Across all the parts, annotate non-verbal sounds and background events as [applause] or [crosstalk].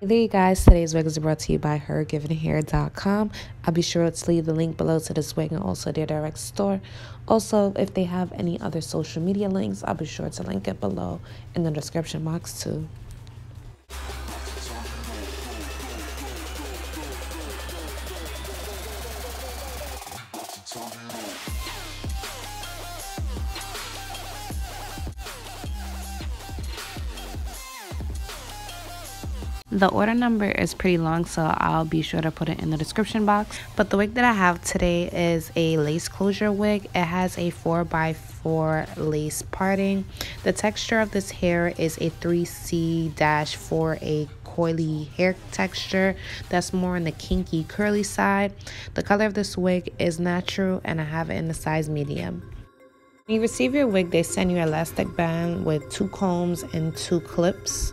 There you guys, today's wig is brought to you by hergivenhair.com. I'll be sure to leave the link below to this wig and also their direct store. Also, if they have any other social media links, I'll be sure to link it below in the description box too. The order number is pretty long, so I'll be sure to put it in the description box. But the wig that I have today is a lace closure wig. It has a 4x4 lace parting. The texture of this hair is a 3C-4A coily hair texture that's more on the kinky curly side. The color of this wig is natural and I have it in the size medium. When you receive your wig, they send you an elastic band with two combs and two clips.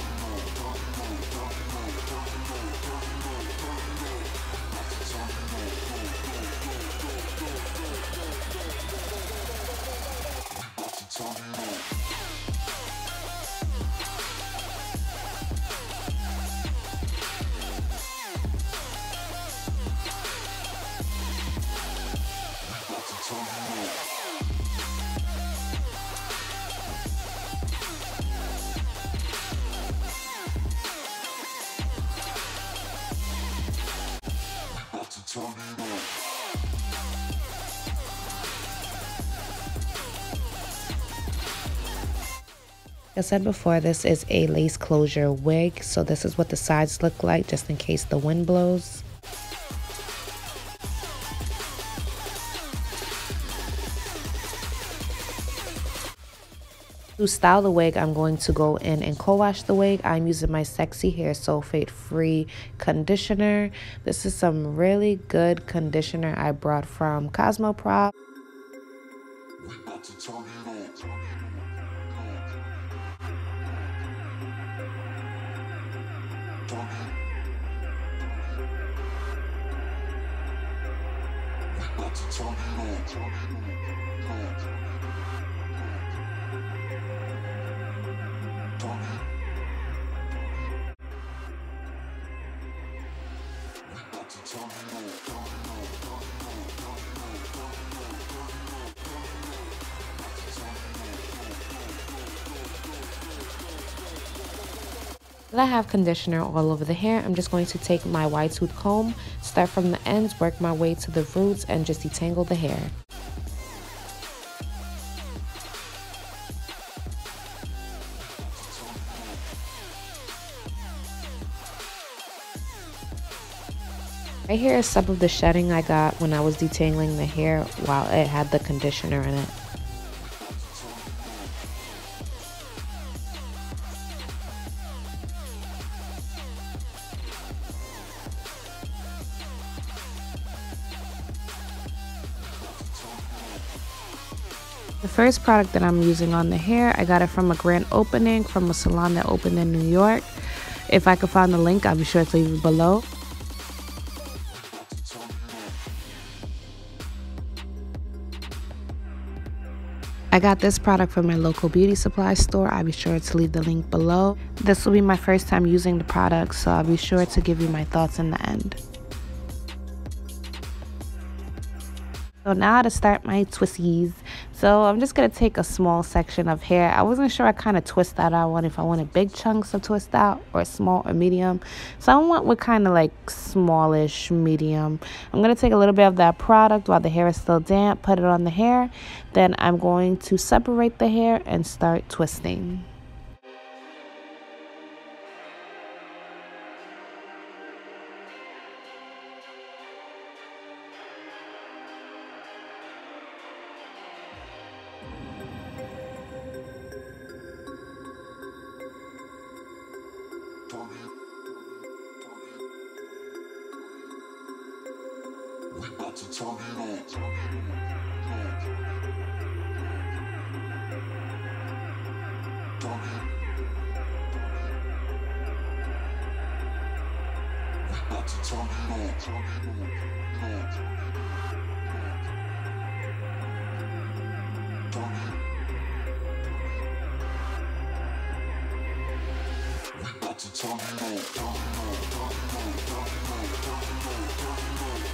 I said before, this is a lace closure wig, so this is what the sides look like just in case the wind blows. To style the wig, I'm going to go in and co-wash the wig. I'm using my Sexy Hair Sulfate Free Conditioner. This is some really good conditioner I brought from Time to 路 Cosmoprof. I have conditioner all over the hair, I'm just going to take my wide tooth comb, start from the ends, work my way to the roots, and just detangle the hair. Right here is some of the shedding I got when I was detangling the hair while it had the conditioner in it. First product that I'm using on the hair, I got it from a grand opening from a salon that opened in New York. If I could find the link, I'll be sure to leave it below. I got this product from my local beauty supply store. I'll be sure to leave the link below. This will be my first time using the product, so I'll be sure to give you my thoughts in the end. So now to start my twisties. So I'm just going to take a small section of hair. I wasn't sure I kind of twist that I want if I wanted big chunks of twist out or small or medium. So I want with kind of like smallish medium. I'm going to take a little bit of that product while the hair is still damp, put it on the hair. Then I'm going to separate the hair and start twisting. About to turn it on. Turn it. We about to turn it on. Turn it on. Turn it. We on. Turn it on. Turn it on.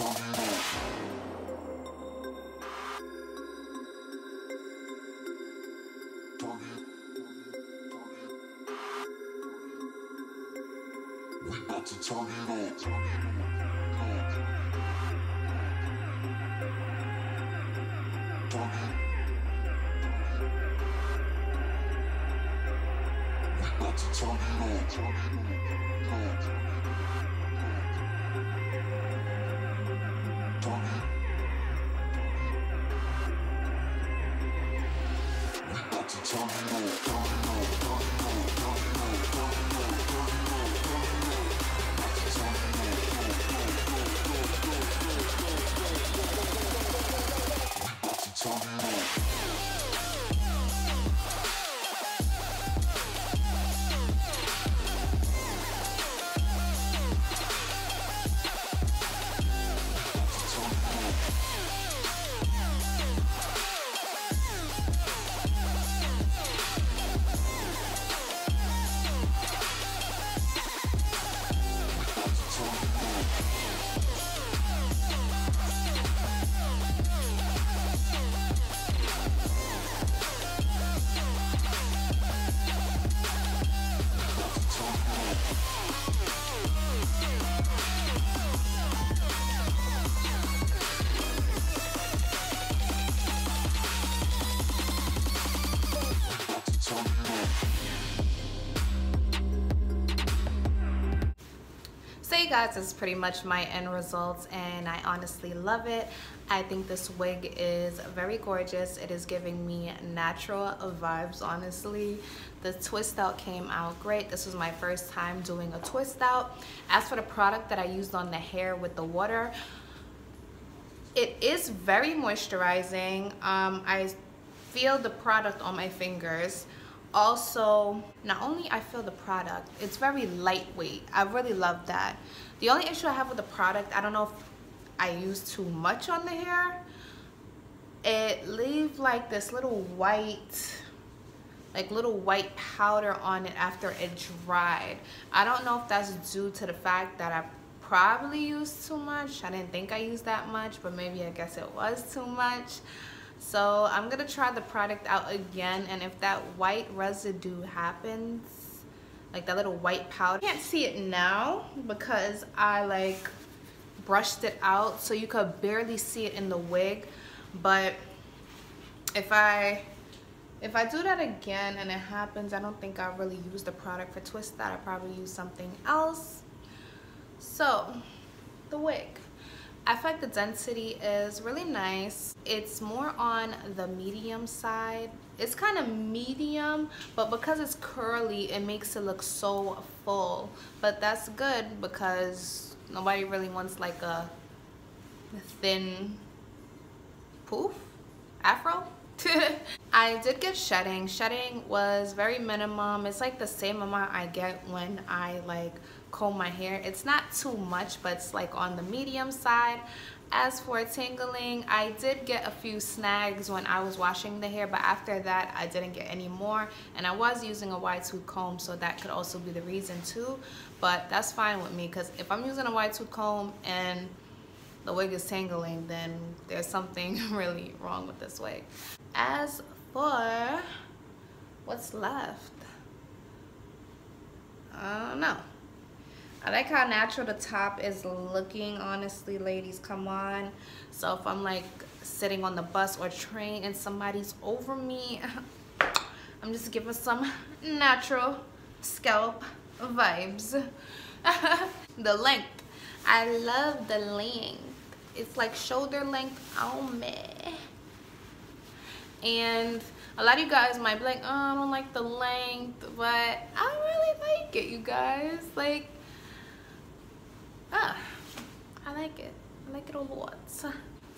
Turn it on. Turn it. On. Turn it on. Guys, is pretty much my end results and I honestly love it. I think this wig is very gorgeous. It is giving me natural vibes, honestly. The twist out came out great. This was my first time doing a twist out. As for the product that I used on the hair with the water, it is very moisturizing. Um, I feel the product on my fingers. Also, not only I feel the product, it's very lightweight. I really love that. The only issue I have with the product, I don't know if I use too much on the hair. It leaves like this little white, like little white powder on it after it dried. I don't know if that's due to the fact that I probably used too much. I didn't think I used that much, but maybe I guess it was too much. So I'm gonna try the product out again and if that white residue happens, like that little white powder, I can't see it now because I like brushed it out so you could barely see it in the wig. But if I if I do that again and it happens, I don't think I really use the product for twist that. I probably use something else. So, the wig. I feel like the density is really nice. It's more on the medium side. It's kind of medium, but because it's curly, it makes it look so full. But that's good because nobody really wants like a thin poof afro. [laughs] I did get shedding. Shedding was very minimum. It's like the same amount I get when I like comb my hair. It's not too much, but it's like on the medium side. as for tangling i did get a few snags when i was washing the hair but after that i didn't get any more and i was using a wide tooth comb so that could also be the reason too but that's fine with me because if i'm using a wide tooth comb and the wig is tangling then there's something [laughs] really wrong with this wig as for what's left i don't know I like how natural the top is looking, honestly, ladies, come on. So if I'm like sitting on the bus or train and somebody's over me, [laughs] I'm just giving some natural scalp vibes. [laughs] the length, I love the length. It's like shoulder length oh me. And a lot of you guys might be like, oh, I don't like the length, but I really like it, you guys. Like, ah, I like it. I like it a lot. So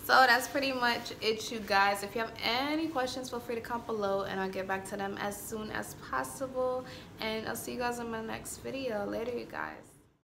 that's pretty much it, you guys. If you have any questions, feel free to comment below and I'll get back to them as soon as possible. And I'll see you guys in my next video. Later, you guys.